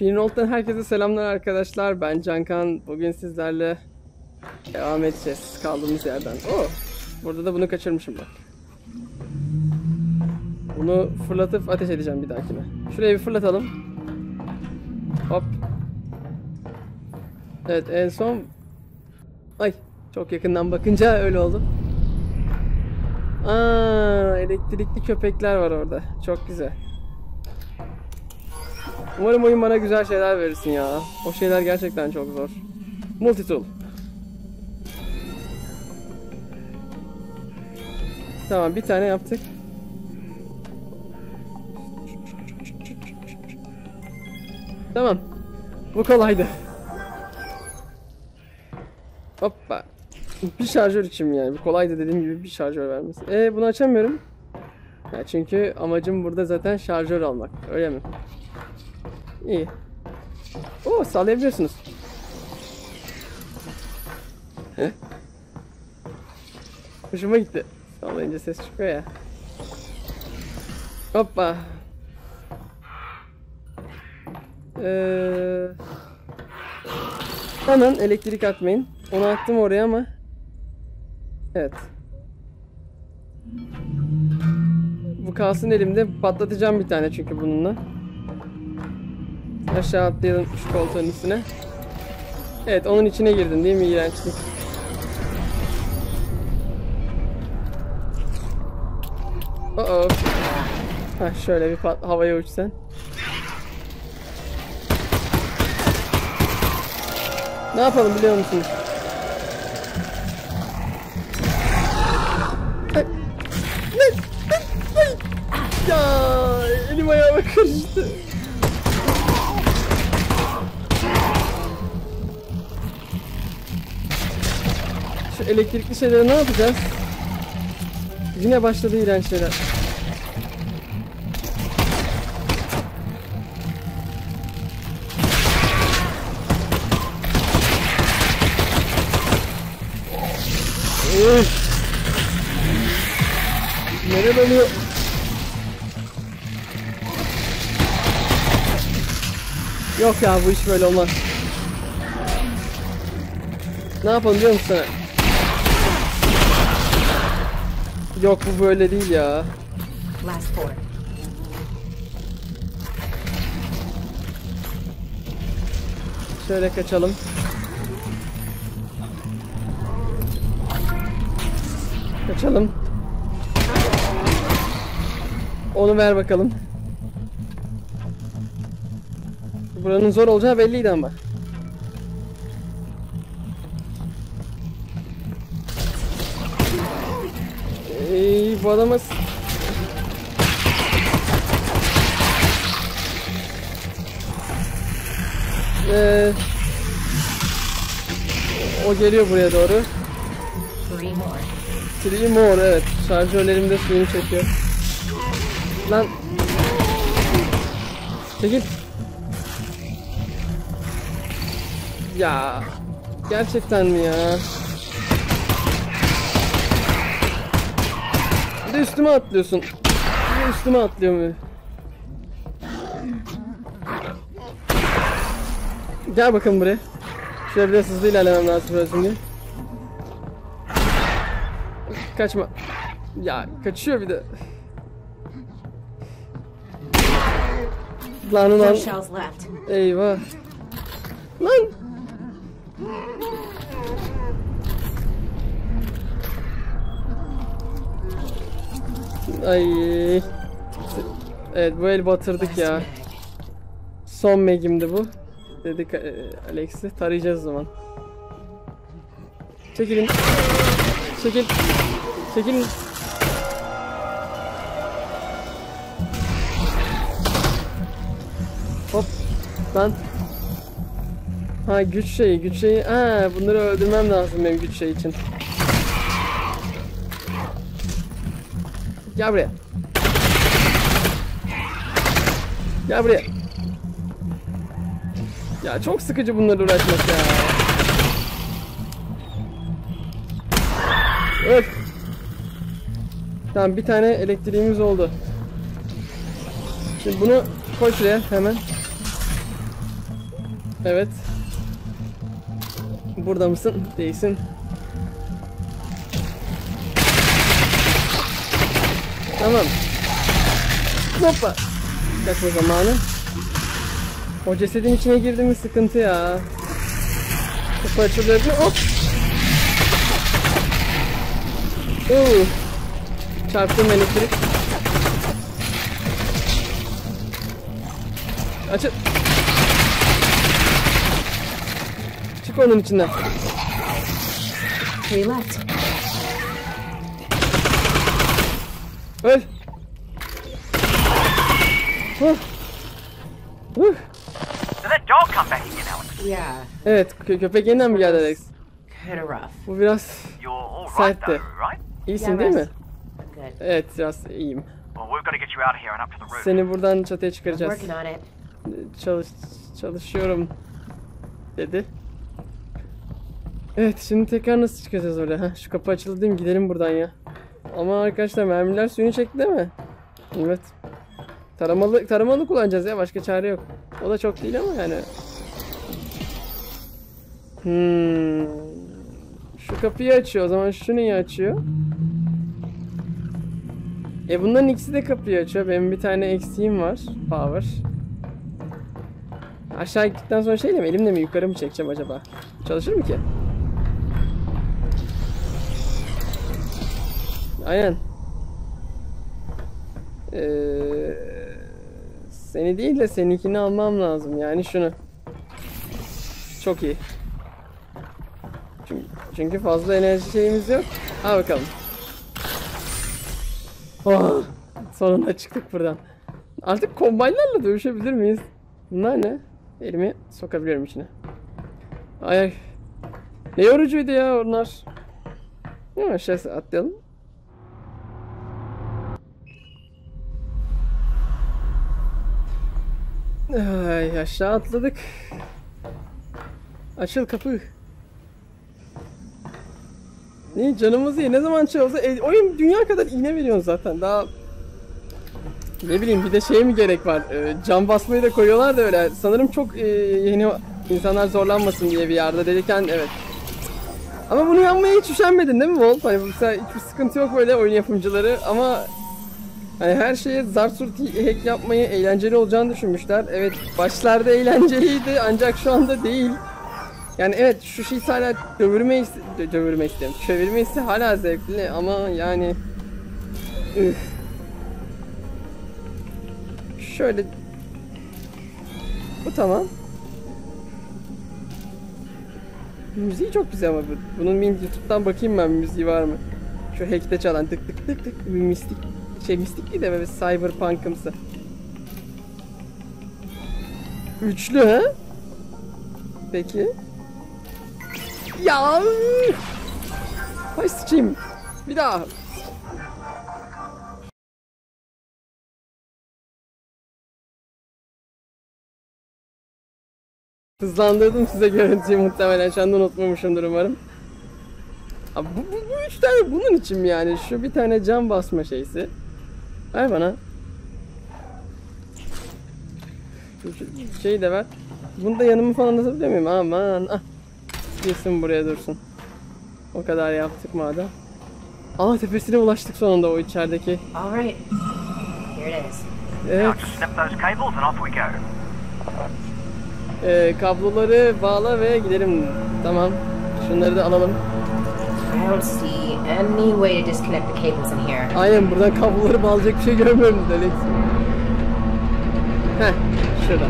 Finroll'dan herkese selamlar arkadaşlar. Ben Cankan. Bugün sizlerle devam edeceğiz kaldığımız yerden. Oo, burada da bunu kaçırmışım bak. Bunu fırlatıp ateş edeceğim bir dahakine. Şuraya bir fırlatalım. Hop. Evet en son... Ay çok yakından bakınca öyle oldu. Aa, elektrikli köpekler var orada. Çok güzel. Umarım oyun bana güzel şeyler verirsin ya. O şeyler gerçekten çok zor. Multitool. Tamam bir tane yaptık. Tamam. Bu kolaydı. Hoppa. Bir şarjör için yani. Bu kolaydı dediğim gibi bir şarjör vermesi. E bunu açamıyorum. Ya çünkü amacım burada zaten şarjör almak. Öyle mi? İyi. Oo sallayabiliyorsunuz. Hoşuma gitti. Sallayınca ses çıkıyor ya. Hoppa. Ee, hemen elektrik atmayın. Onu attım oraya ama. Evet. Bu kalsın elimde. Patlatacağım bir tane çünkü bununla. Aşağı atlayalım şu koltuğun üstüne. Evet onun içine girdin değil mi iğrençlik? Oh oh. Heh, şöyle bir pat havaya uçsan. Ne yapalım biliyor musunuz? Elektrikli şeyleri ne yapacağız? Yine başladı iğrenç şeyler. Üf. Nereye dönüyor? Yok ya bu iş böyle olmaz. Ne yapalım biliyor musun sana? Yok bu böyle değil ya. Last four. Şöyle kaçalım. Kaçalım. Onu ver bakalım. Buranın zor olacağı belliydi ama. S- Ee, o geliyor buraya doğru. Three more. Evet. Şarjörlerimde suyunu çekiyor. Lan. Çekil. Ya. Gerçekten mi ya? Bir de üstüme atlıyorsun. Bir de üstüme atlıyor mu? Gel bakın buraya. Şöyle biraz hızlı ilerlemem lazım biraz diye. Kaçma. Ya kaçıyor bir de. Lan lan. Eyvah. Lan. Ay. Evet bu el batırdık ya. Son megimdi bu. Dedik e, Alex'i tarayacağız zaman. Çekilin. Çekil. Çekilin. Hop. Lan. Ha güç şeyi, güç şeyi. Ha bunları öldürmem lazım benim güç şey için. Gel buraya. Gel buraya. Ya çok sıkıcı bunlarla uğraşmak ya. Öl. Tamam bir tane elektriğimiz oldu. Şimdi bunu koy şuraya hemen. Evet. Burada mısın? Değilsin. Tamam. Hoppa. Kaçma zamanı. O cesedin içine girdi mi sıkıntı ya. Kapı açılıyor. Hop. Oo. Çarptım elektrik. Açıl. Çık onun içinden. Three Öl. Huh. Huh. Evet, kö- köpek yeniden mi geldi Alex? Bu biraz Sertti. iyisin değil mi? Evet, biraz iyiyim. Seni buradan çatıya çıkaracağız. Çalış çalışıyorum dedi. Evet, şimdi tekrar nasıl çıkacağız oraya? Heh, şu kapı açıldı değil mi? Gidelim buradan ya. Ama arkadaşlar mermiler suyunu çekti değil mi? Evet. Taramalı taramalı kullanacağız ya başka çare yok. O da çok değil ama yani. Hmm. Şu kapıyı açıyor o zaman şu neyi açıyor? E bunların ikisi de kapıyı açıyor. Benim bir tane eksiğim var. Power. Aşağı gittikten sonra şeyle mi elimle mi yukarı mı çekeceğim acaba? Çalışır mı ki? Aynen. Ee, seni değil de seninkini almam lazım yani şunu. Çok iyi. Çünkü, çünkü fazla enerji şeyimiz yok. Al bakalım. Oh, sonunda çıktık buradan. Artık kombaylarla dövüşebilir miyiz? Bunlar ne? Elimi sokabiliyorum içine. Ay ay. Ne yorucuydu ya onlar. Ya aşağıya atlayalım. Ay aşağı atladık. Açıl kapı. Ne canımız iyi. Ne zaman çalsa e, oyun dünya kadar iğne veriyorsun zaten. Daha ne bileyim bir de şey mi gerek var? E, cam basmayı da koyuyorlar da öyle. Sanırım çok e, yeni insanlar zorlanmasın diye bir yerde dedikken evet. Ama bunu yapmaya hiç üşenmedin değil mi Wolf? Hani mesela hiçbir sıkıntı yok böyle oyun yapımcıları ama Hani her şeye zart surt hack yapmayı eğlenceli olacağını düşünmüşler. Evet başlarda eğlenceliydi ancak şu anda değil. Yani evet şu şey hala dövürme dövürme istedim. Çevirme ise hala zevkli ama yani üf. Şöyle bu tamam. Müziği çok güzel ama bu. Bunun YouTube'dan bakayım ben müziği var mı? Şu hack'te çalan tık tık tık tık bir mistik şey mistik de böyle cyberpunk'ımsı. Üçlü ha? Peki. Ya. Hay sıçayım. Bir daha. Hızlandırdım size görüntüyü muhtemelen şu anda unutmamışımdır umarım. Abi bu, bu, bu üç tane bunun için mi yani? Şu bir tane cam basma şeysi. Ver bana. Şeyi de ver. Bunu da yanıma falan atabiliyor muyum? Aman. Ah. Girsin buraya dursun. O kadar yaptık madem. Aa tepesine ulaştık sonunda o içerideki. All right. Here it is. Evet. Now just snip those cables and off we go. Ee, kabloları bağla ve gidelim. Tamam. Şunları da alalım. I don't see any way to disconnect the cables in here. Aynen buradan kabloları bağlayacak bir şey görmüyorum Alex. Heh, şurada.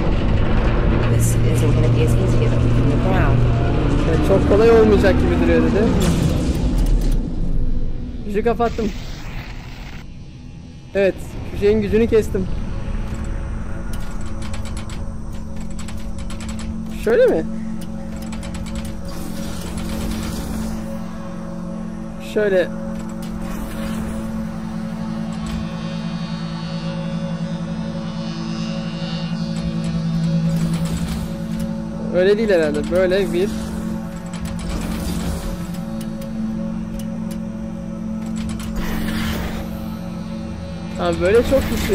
This isn't going to be as easy as thinking now. Yani çok kolay olmayacak gibi duruyor dedi. Gücü kapattım. Evet, şu şeyin gücünü kestim. Şöyle mi? Şöyle. Öyle değil herhalde. Böyle bir Tamam böyle çok güç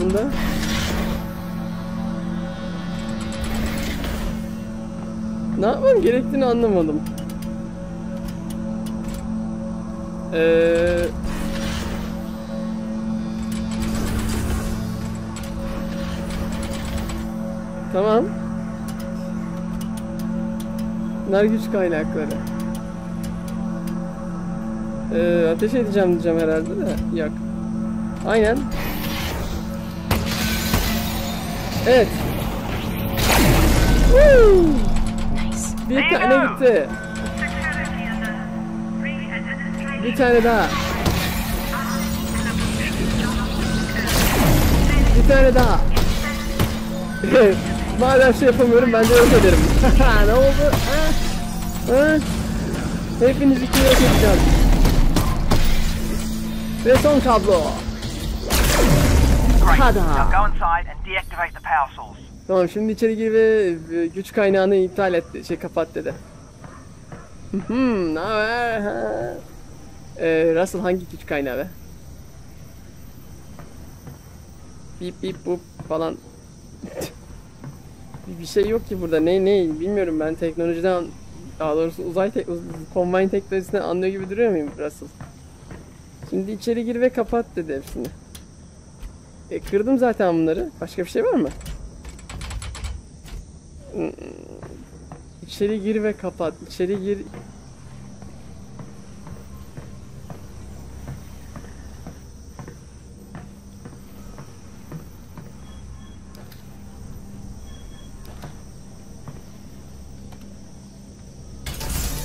Bunda. Ne yapmam gerektiğini anlamadım. Eee... Tamam. Bunlar kaynakları. Ee, ateş edeceğim diyeceğim herhalde de. Yok. Aynen. Evet. Woo! Nice. Bir tane gitti. Bir tane daha. Bir tane daha. Madem şey yapamıyorum ben de yok ederim. ne oldu? Ha? Ha? Hepinizi ikiye yok edeceğim. Ve son kablo. Tamam şimdi içeri gir ve e, güç kaynağını iptal et, şey kapat dedi. Hmm, ne haber? Ha? Ee, Russell hangi güç kaynağı be? Bip bip bup falan. bir, şey yok ki burada. Ne ne bilmiyorum ben teknolojiden daha doğrusu uzay uz, combine teknolojisinden anlıyor gibi duruyor muyum Russell? Şimdi içeri gir ve kapat dedi hepsini. E kırdım zaten bunları. Başka bir şey var mı? Hmm. İçeri gir ve kapat. İçeri gir.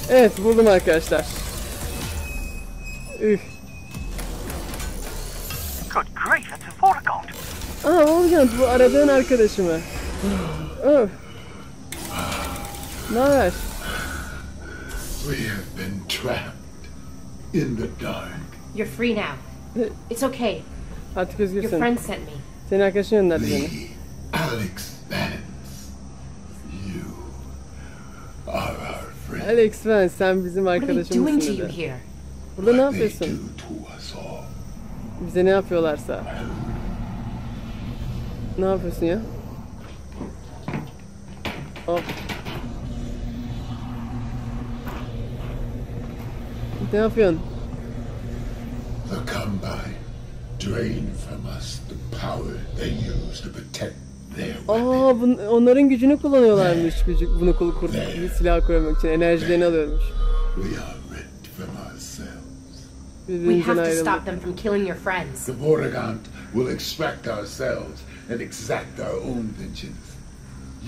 Evet buldum arkadaşlar. Üf. Volgant bu aradığın arkadaşı mı? Öf. Ne haber? We have been trapped in the dark. You're free now. It's okay. Artık Your özgürsün. friend sent me. Senin arkadaşın gönderdi beni. Alex Vance. You are our friend. Alex ben sen bizim What are they doing arkadaşımızsın to you dedi. here? Burada ne They yapıyorsun? do to us all. Bize ne yapıyorlarsa. Ne yapıyorsun ya? Hop. Ne yapıyorsun? The Combine drain from us the power they use to protect. Aa bun, onların gücünü kullanıyorlarmış. Gücü, bunu kul kur, bir silah koymak için enerjilerini alıyormuş. We are ripped from ourselves. We Birbirimizden have to stop them from killing your friends. The Vortigaunt will extract ourselves and exact our own vengeance.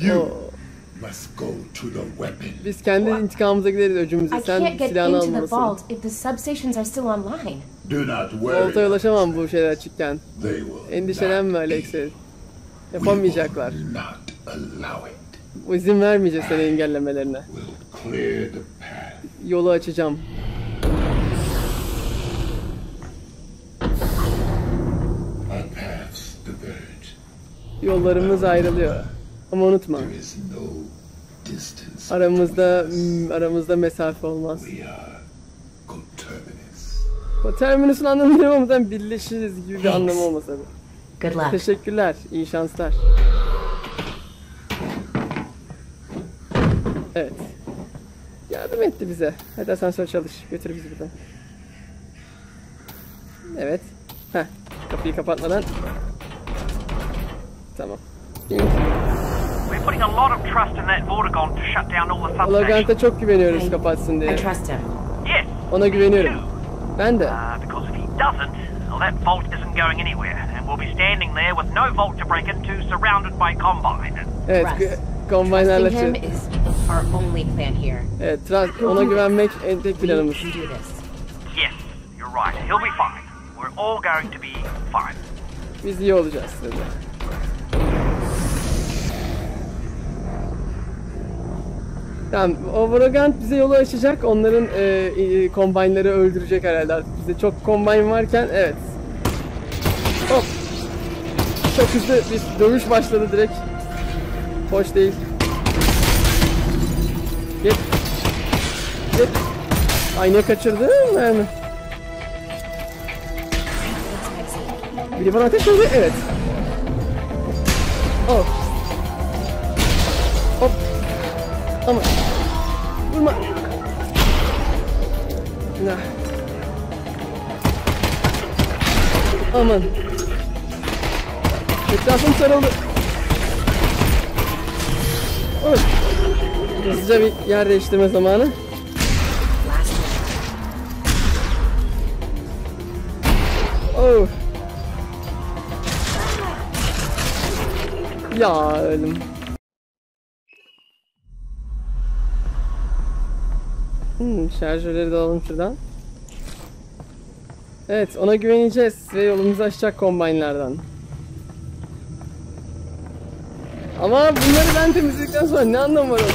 You Oh. must go to the weapon. Biz kendi intikamımıza gideriz öcümüze. I Sen can't get silahını into the almalısın. vault if the substations are still online. Do not worry. Volta'ya ulaşamam bu şeyler açıkken. They will Endişelenme not be. Yapamayacaklar. We will not allow it. Bu izin vermeyeceğiz seni engellemelerine. We'll clear the path. Yolu açacağım. Yollarımız ayrılıyor. Ama unutma. Aramızda hmm, aramızda mesafe olmaz. O terminus'un bilmiyorum ama zaten birleşiriz gibi bir anlamı olmasa da. Good luck. Teşekkürler. iyi şanslar. Evet. Yardım etti bize. Hadi asansör çalış. Götür bizi buradan. Evet. Heh. Kapıyı kapatmadan. Tamam. We're putting a lot of trust in that Vortigaunt to shut down all the substations. Logant'a çok güveniyoruz kapatsın I diye. trust him. Yes, Ona güveniyorum. Ben de. uh, because if he doesn't, well, that vault isn't going anywhere, and we'll be standing there with no vault to break into, surrounded by Combine. Evet. Combine'larla Trusting him şey- is our only plan here. Evet. trust- ona güvenmek en tek We planımız. can do this. Yes, you're right. He'll be fine. We're all going to be fine. Biz iyi olacağız dedi. Tamam, o bize yolu açacak. Onların e, e, kombaynları öldürecek herhalde artık. Bizde çok kombayn varken evet. Hop. Çok hızlı bir dövüş başladı direkt. Hoş değil. Git. Git. Ay ne kaçırdı yani. Biri bana ateş ediyor. Evet. Oh. Ama. Vurma. Nah. Aman. Etrafım sarıldı. Oy. Hızlıca bir yer değiştirme zamanı. Oh. Ya öldüm. Hmm, şarjörleri de alalım şuradan. Evet ona güveneceğiz ve yolumuzu açacak kombinlerden. Ama bunları ben temizledikten sonra ne anlamı var onun?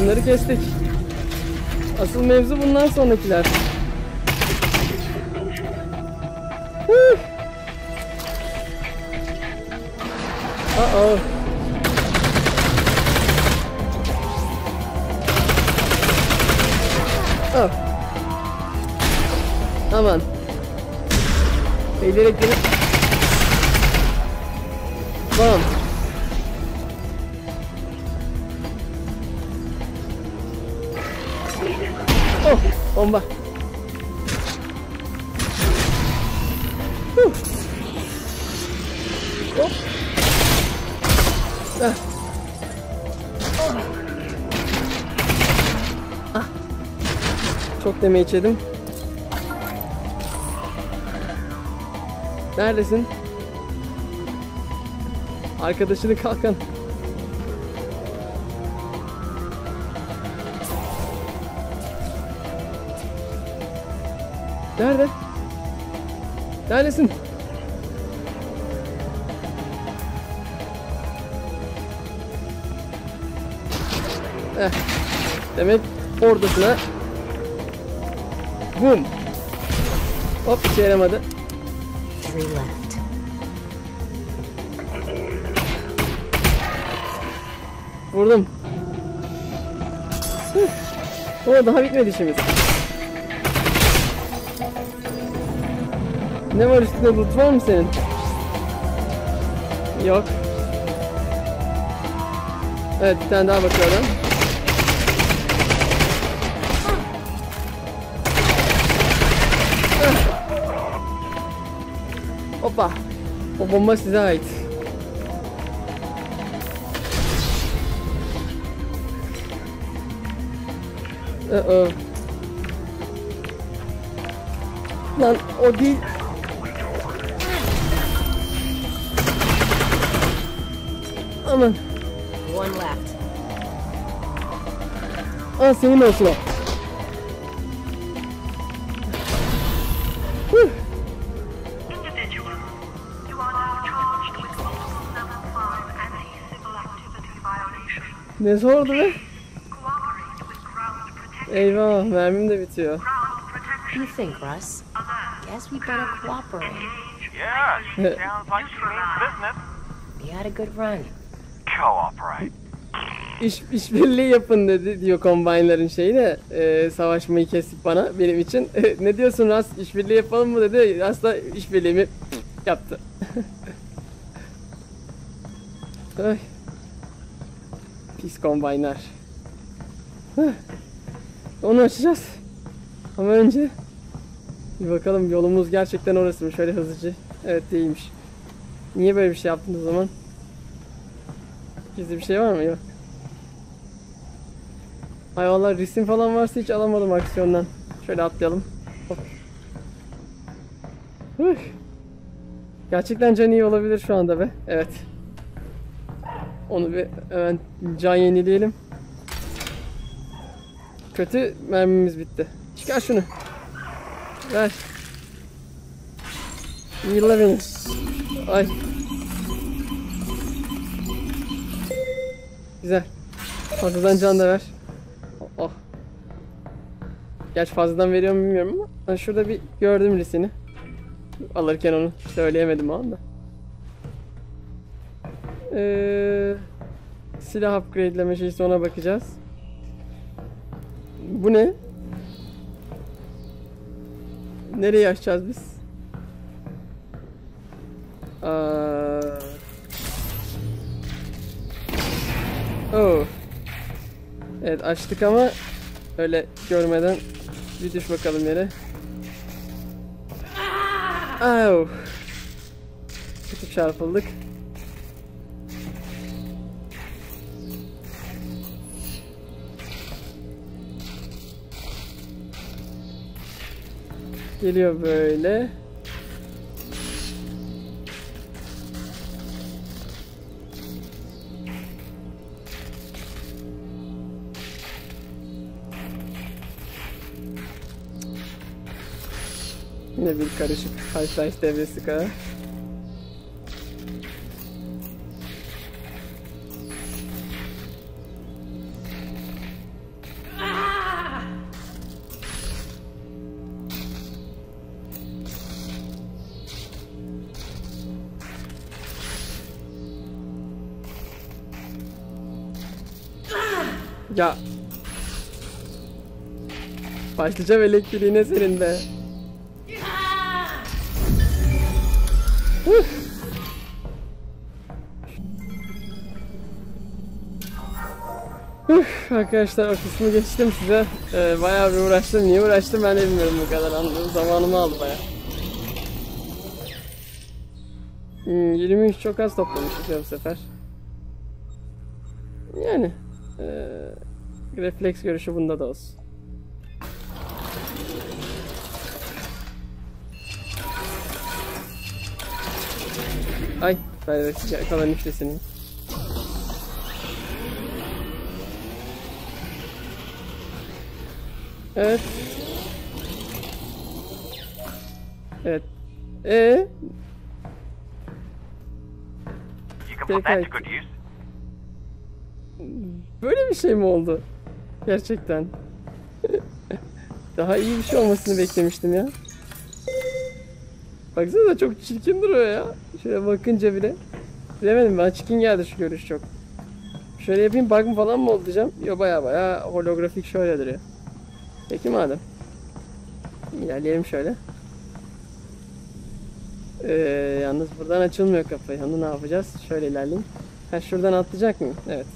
Bunları kestik. Asıl mevzu bundan sonrakiler. Huh. Uh-oh. Oh. Aman. Eğilerek gelip. Bam. Oh, bomba. Damage yedim. Neredesin? Arkadaşını kalkan. Nerede? Neredesin? Eh. Demek oradasın ha. Boom. Hop işe yaramadı. Three left. Vurdum. Ama daha bitmedi işimiz. Ne var üstünde loot var mı senin? Yok. Evet bir tane daha bakıyorum. Hoppa. O bomba size ait. Uh-oh. Lan o değil. Aman. One left. Aa senin olsun o. Ne zordu be? Eyvah mermim de bitiyor. You think, Russ? Guess we better cooperate. Yeah, sounds like she means business. We had a good run. Cooperate. İş, işbirliği yapın dedi diyor kombaynların şeyi de e, savaşmayı kesip bana benim için. ne diyorsun Ras işbirliği yapalım mı dedi. Ras da işbirliğimi yaptı. Ay. Pis kombaynlar. Heh. Onu açacağız. Ama önce bir bakalım yolumuz gerçekten orası mı? Şöyle hızlıca. Evet değilmiş. Niye böyle bir şey yaptın o zaman? Gizli bir şey var mı? Yok. Ay vallahi resim falan varsa hiç alamadım aksiyondan. Şöyle atlayalım. Hop. Gerçekten can iyi olabilir şu anda be. Evet. Onu bir hemen can yenileyelim. Kötü mermimiz bitti. Çıkar şunu. Ver. Yılla. Ay. Güzel. Fazladan can da ver. Oh. Gerçi fazladan veriyor mu bilmiyorum ama ben şurada bir gördüm resini. Alırken onu söyleyemedim o anda. Ee, silah upgradeleme şeysi ona bakacağız. Bu ne? Nereye açacağız biz? Aa... Oh. Evet açtık ama öyle görmeden bir düş bakalım yere. Oh. Küçük çarpıldık. Geliyor böyle. Yine bir karışık Half-Life devresi kadar. Başlayacağım elektriğine senin be. Huh. Huh, Arkadaşlar o kısmı geçtim size. Ee, bayağı bir uğraştım. Niye uğraştım ben de bilmiyorum bu kadar. Anladım. Zamanımı aldı bayağı. Hmm, 23 çok az toplamışız bu sefer. Yani. Ee, refleks görüşü bunda da olsun. Ay, ben kalan üçlesini. Evet. Evet. Ee, use. böyle bir şey mi oldu? Gerçekten. Daha iyi bir şey olmasını beklemiştim ya. Baksana çok çirkin duruyor ya. Şöyle bakınca bile. Bilemedim ben çirkin geldi şu görüş çok. Şöyle yapayım bug mı falan mı diyeceğim. Yo baya baya holografik şöyle duruyor. Peki madem. İlerleyelim şöyle. Ee, yalnız buradan açılmıyor kapı. Onu ne yapacağız? Şöyle ilerleyeyim. Ha şuradan atlayacak mıyım? Evet.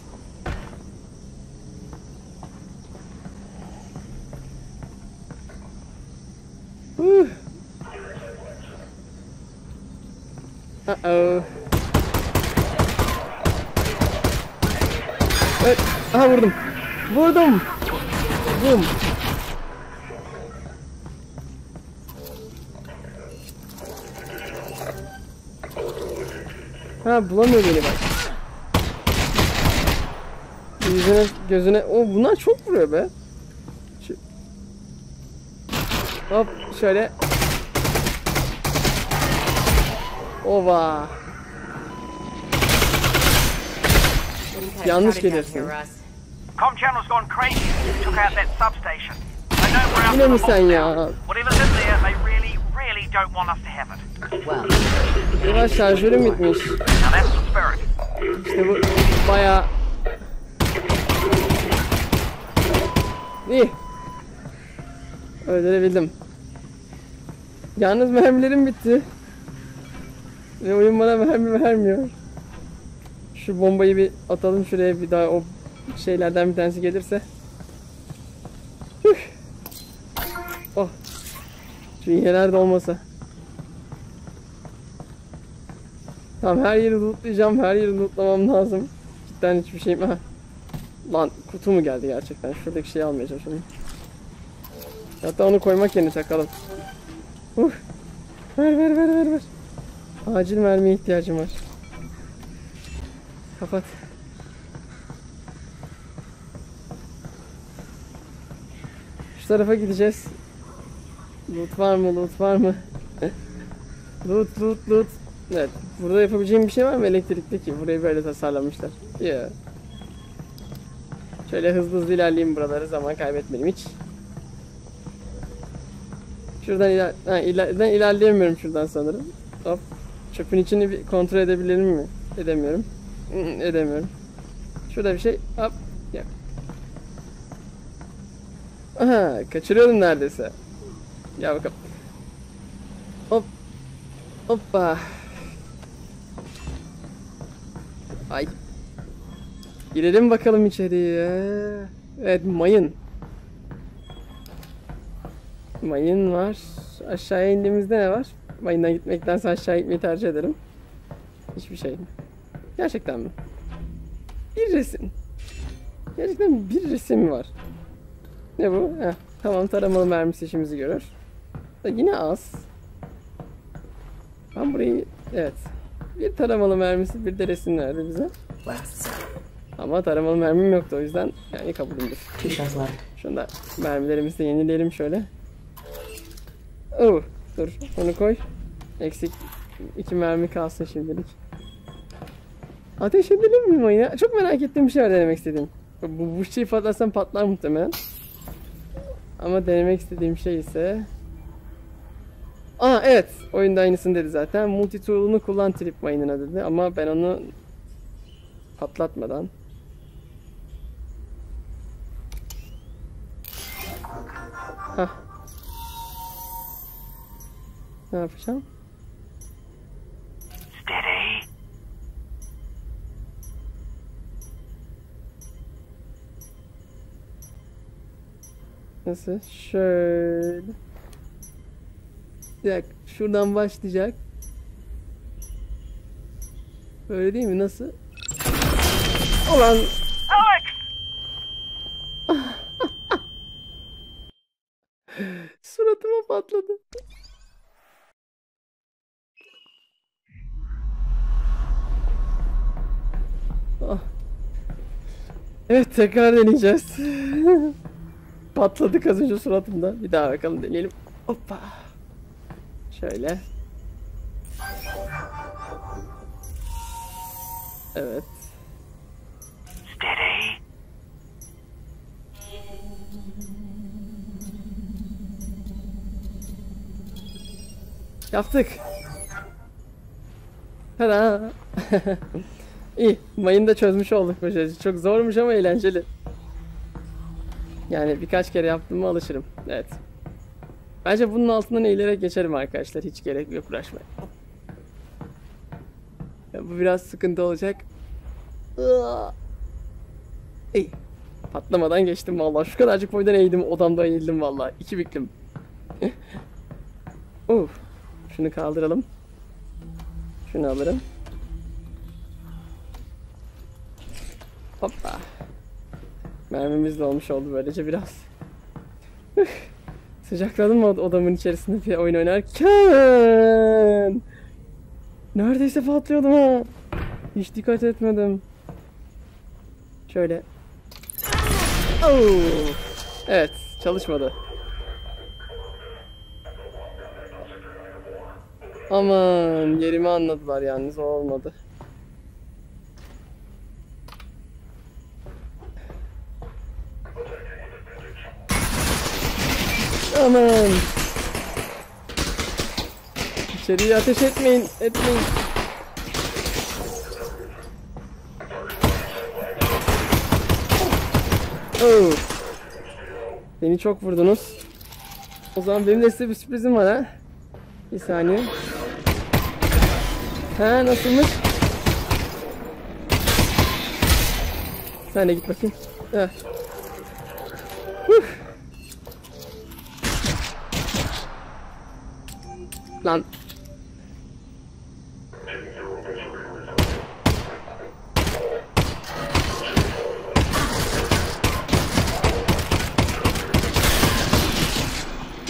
Huh. Uh-oh. Evet. Aha vurdum. Vurdum. Vurdum. Ha bulamıyor beni bak. Yüzüne gözüne. O bunlar çok vuruyor be. Şu... Hop şöyle. Ova. Okay, Yanlış gelirsin. here, Russ. Com channel's gone crazy. Took out that substation. They know we're out Yine mi sen ya? Whatever's in there, they really, really don't want us to have it. Well, Eyvah şarjörüm bitmiş. İşte bu bayağı... İyi. Öldürebildim. Yalnız mermilerim bitti. Ve oyun bana vermiyor. Şu bombayı bir atalım şuraya bir daha o şeylerden bir tanesi gelirse. Oh. İğneler de olmasa. Tamam her yeri lootlayacağım. Her yeri lootlamam lazım. Cidden hiçbir şeyim... Ha. Lan kutu mu geldi gerçekten? Şuradaki şeyi almaya çalışıyorum. Hatta onu koymak yerine takalım. Uh. Ver ver ver ver ver. Acil mermiye ihtiyacım var. Kapat. Şu tarafa gideceğiz. Loot var mı? Loot var mı? loot loot loot. Evet. Burada yapabileceğim bir şey var mı elektrikte ki? Burayı böyle tasarlamışlar. Ya. Şöyle hızlı hızlı ilerleyeyim buraları. Zaman kaybetmedim hiç. Şuradan iler ha, ileriden ilerleyemiyorum şuradan sanırım. Hop. Çöpün içini bir kontrol edebilirim mi? Edemiyorum. Hı, Edemiyorum. Şurada bir şey. Hop. Ya. Aha, kaçırıyordum neredeyse. Ya bakalım. Hop. Hoppa. Ay. Girelim bakalım içeriye. Evet mayın. Mayın var. Aşağıya indiğimizde ne var? Mayından gitmektense aşağı gitmeyi tercih ederim. Hiçbir şey. Gerçekten mi? Bir resim. Gerçekten bir resim var. Ne bu? Heh, tamam taramalı mermisi işimizi görür. Da yine az. Ben burayı... Evet. Bir taramalı mermisi bir de resim verdi bize. Ama taramalı mermim yoktu o yüzden yani kabulümdür. Şunu da mermilerimizi yenileyelim şöyle. Oh, dur onu koy. Eksik iki mermi kalsın şimdilik. Ateş edelim mi mayına? Çok merak ettiğim bir şey var denemek istediğim. Bu, bu şeyi patlatsam patlar muhtemelen. Ama denemek istediğim şey ise... Aa evet, oyunda aynısını dedi zaten. Multi tool'unu kullan trip mayınına dedi ama ben onu patlatmadan Ne yapacağım? Steady. Nasıl? Şöyle. Bir dakika, şuradan başlayacak. Öyle değil mi? Nasıl? Ulan Alex! suratıma patladı. Evet tekrar deneyeceğiz. Patladı az önce suratımda. Bir daha bakalım deneyelim. Hoppa. Şöyle. Evet. Yaptık. Tada. İyi. Mayını da çözmüş olduk böylece. Çok zormuş ama eğlenceli. Yani birkaç kere yaptım mı alışırım. Evet. Bence bunun altından eğilerek geçerim arkadaşlar. Hiç gerek yok uğraşmaya. Ya bu biraz sıkıntı olacak. İyi. Patlamadan geçtim vallahi. Şu kadarcık boydan eğildim. Odamda eğildim vallahi. İki biklim. Uf. Şunu kaldıralım. Şunu alırım. Hoppa. Mermimiz de olmuş oldu böylece biraz. Sıcakladım od- odamın içerisinde bir oyun oynarken? Neredeyse patlıyordum ha. Hiç dikkat etmedim. Şöyle. Oo. Evet, çalışmadı. Aman yerimi anladılar yalnız o olmadı. Aman. İçeriye ateş etmeyin, etmeyin. Oh. Beni çok vurdunuz. O zaman benim de size bir sürprizim var ha. Bir saniye. Ha nasılmış? Sen de git bakayım. Ha. Lan.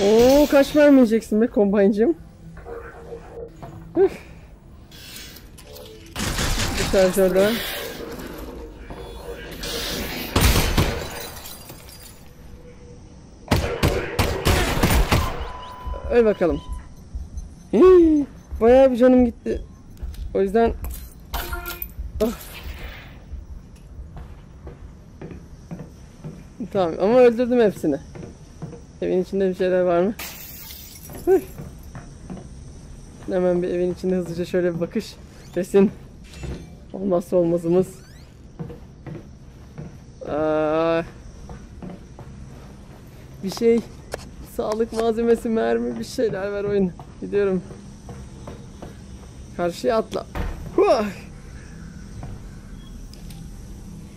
Oo kaç vermeyeceksin be kombayncım. Üf. Bir şarjör daha. Öl bakalım. Hii, bayağı bir canım gitti. O yüzden Ah. Tamam ama öldürdüm hepsini. Evin içinde bir şeyler var mı? Hıh. Hemen bir evin içinde hızlıca şöyle bir bakış. Resim. Olmazsa olmazımız. Aa, bir şey. Sağlık malzemesi, mermi bir şeyler ver oyun. Gidiyorum. Karşıya atla.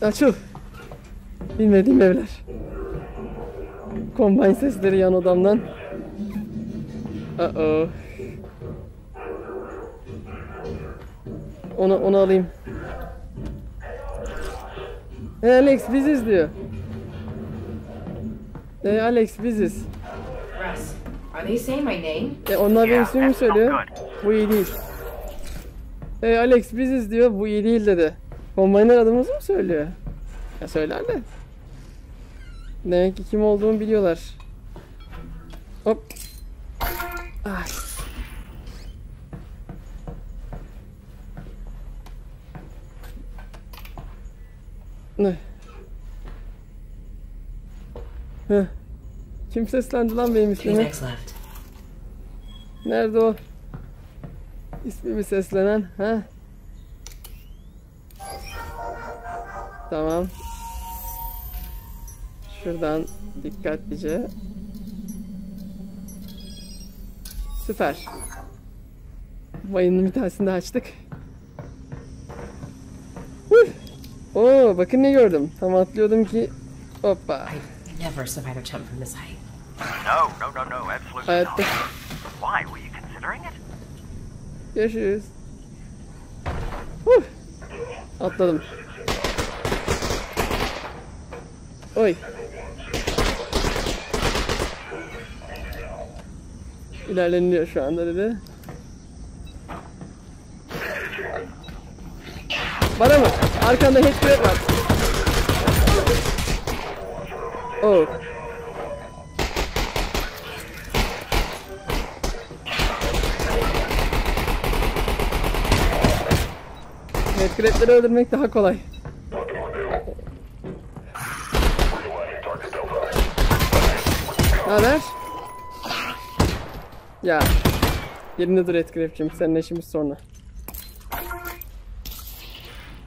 Açıl. Bilmediğim evler. Kombine sesleri yan odamdan. Uh oh. Onu, onu alayım. Hey Alex biziz diyor. Hey Alex biziz. Are they saying my name? E onlar benim ismimi söylüyor. Bu iyi değil. Hey Alex biziz diyor. Bu iyi değil dedi. Kombiner adımızı mı söylüyor? Ya söyler de. Demek ki kim olduğumu biliyorlar. Hop. Ay. Ne? Heh. Kim seslendi lan benim left. Nerede o? İsmimi seslenen, ha? Tamam. Şuradan dikkatlice. Süper. Mayının bir tanesini de açtık. Huh! Oo, bakın ne gördüm. Tam atlıyordum ki hoppa. Never survive a jump from this height. No, no, no, no, absolutely Hayatta not. Why? Were you considering it? Görüşürüz. Huh! Atladım. Oy. İlerleniyor şu anda dedi. Bana mı? Arkanda headcrab var. Oh. Headcrab'leri öldürmek daha kolay. Haber? Ya. Yerinde dur Headcrab'cim. Seninle işimiz sonra.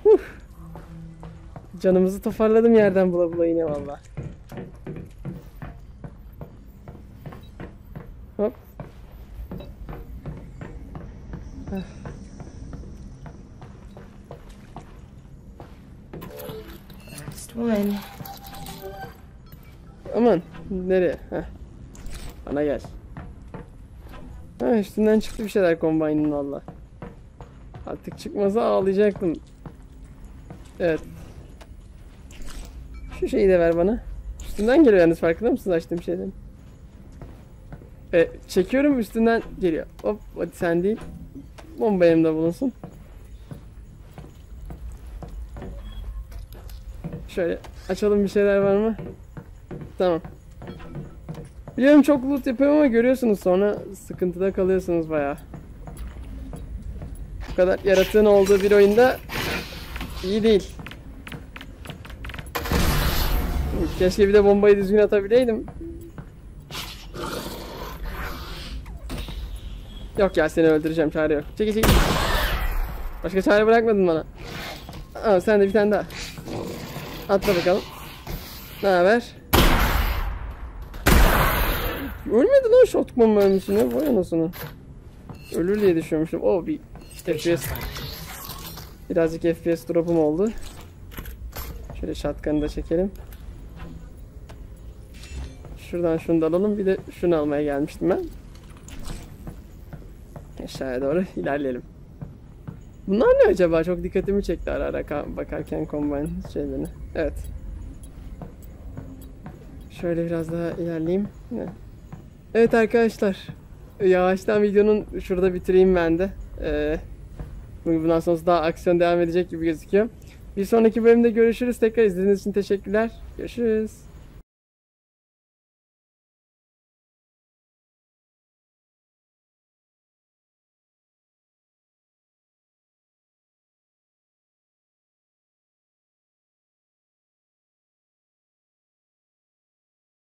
Huh. Canımızı toparladım yerden bula bula yine valla. Last one. Aman nereye? Heh. Bana gel. Ha üstünden çıktı bir şeyler kombayının valla. Artık çıkmasa ağlayacaktım. Evet. Şu şeyi de ver bana. Üstünden geliyor yalnız farkında mısın açtığım şeyden? E, çekiyorum üstünden geliyor. Hop hadi sen değil. Bomba elimde bulunsun. Şöyle açalım bir şeyler var mı? Tamam. Biliyorum çok loot yapıyorum ama görüyorsunuz sonra sıkıntıda kalıyorsunuz bayağı. Bu kadar yaratığın olduğu bir oyunda iyi değil. Keşke bir de bombayı düzgün atabileydim. Yok ya seni öldüreceğim çare yok. Çekil çekil. Başka çare bırakmadın bana. Aa, sen de bir tane daha. Atla bakalım. Ne haber? Ölmedi lan shotgun mermisine. Vay anasını. Ölür diye düşünmüştüm. O bir Three shots FPS. Birazcık FPS drop'um oldu. Şöyle shotgun'ı da çekelim. Şuradan şunu da alalım. Bir de şunu almaya gelmiştim ben. Aşağıya doğru ilerleyelim. Bunlar ne acaba? Çok dikkatimi çekti ara ara ka- bakarken combine şeylerine. Evet. Şöyle biraz daha ilerleyeyim. Evet arkadaşlar. Yavaştan videonun şurada bitireyim ben de. Ee, bundan sonra daha aksiyon devam edecek gibi gözüküyor. Bir sonraki bölümde görüşürüz. Tekrar izlediğiniz için teşekkürler. Görüşürüz.